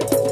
you.